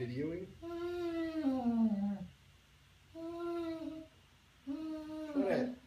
videoing. Hmm. Hmm. Hmm.